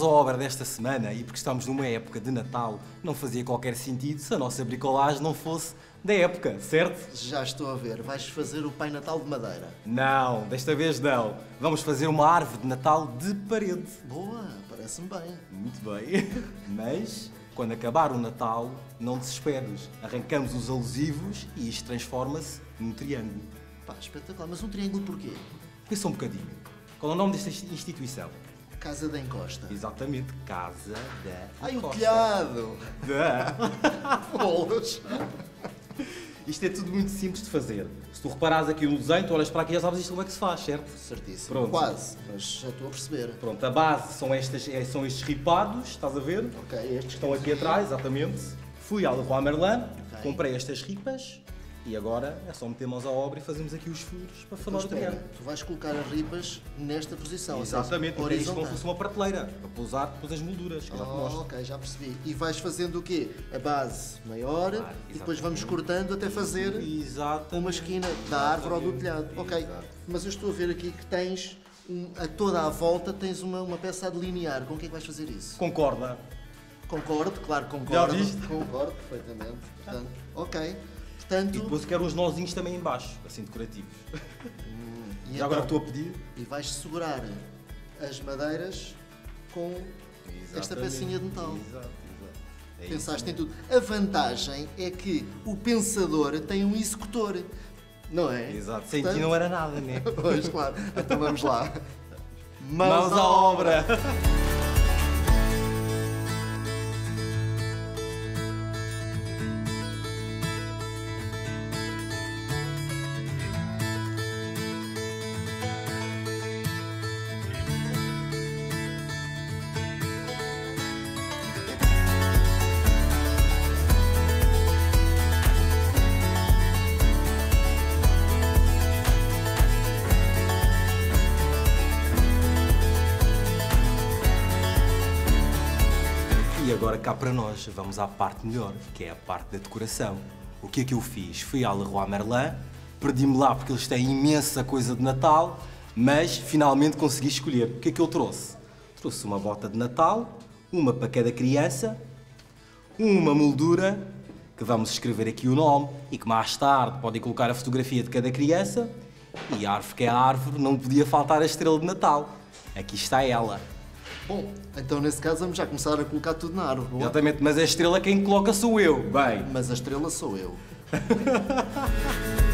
mas a obra desta semana, e porque estamos numa época de Natal, não fazia qualquer sentido se a nossa bricolagem não fosse da época, certo? Já estou a ver. Vais fazer o Pai Natal de madeira. Não, desta vez não. Vamos fazer uma árvore de Natal de parede. Boa, parece-me bem. Muito bem. Mas, quando acabar o Natal, não desesperes. Arrancamos os alusivos e isto transforma-se num triângulo. Pá, espetacular. Mas um triângulo porquê? Pensa um bocadinho. Qual é o nome desta instituição? Casa da Encosta. Exatamente, Casa da Ai, o telhado! Da. Bolos! Isto é tudo muito simples de fazer. Se tu reparares aqui no desenho, tu olhas para aqui e já sabes isto como é que se faz, certo? Certíssimo. Pronto. Quase, mas já estou a perceber. Pronto, a base são, estas, é- são estes ripados, estás a ver? Ok, estes que estão aqui atrás, exatamente. Fui ao Leroy Merlin, Ok. comprei estas ripas e agora é só meter mãos à obra e fazemos aqui os furos para formar o triângulo. tu vais colocar as ripas nesta posição. seja, Exatamente, porque é isto como se fosse uma prateleira, para pousar depois as molduras, que eu já te Oh, mostro. ok, já percebi. E vais fazendo o quê? A base maior Claro, e depois vamos cortando até fazer Exatamente. uma esquina da árvore ou do telhado. Ok, Exato. mas eu estou a ver aqui que tens, um- a toda a volta, tens uma, uma peça a delinear. Com o que é que vais fazer isso? Concorda. Concordo, claro, concordo. viste? Concordo perfeitamente. Portanto, ok. E Portanto, depois quero uns nozinhos também em baixo, assim decorativos. e Já agora então- estou a pedir. e vais segurar as madeiras com esta Exatamente. pecinha de metal. Exato, exato. É isso Pensaste em mesmo. tudo. A vantagem é que o pensador tem um executor, não é? Exato, sem ti Portanto- não era nada, né? Pois, claro. Então vamos lá. Mãos à obra! E agora cá para nós, vamos à parte melhor, que é a parte da decoração. O que é que eu fiz? Fui à Leroy Merlin, perdi-me lá porque eles têm imensa coisa de Natal, mas finalmente consegui escolher. O que é que eu trouxe? Trouxe uma bota de Natal, uma para cada criança, uma moldura, que vamos escrever aqui o nome e que mais tarde podem colocar a fotografia de cada criança. E a árvore que é a árvore, não podia faltar a estrela de Natal. Aqui está ela. Bom, então nesse caso vamos já começar a colocar tudo na árvore. Exatamente, mas a estrela quem coloca sou eu. Bem, Mas a estrela sou eu.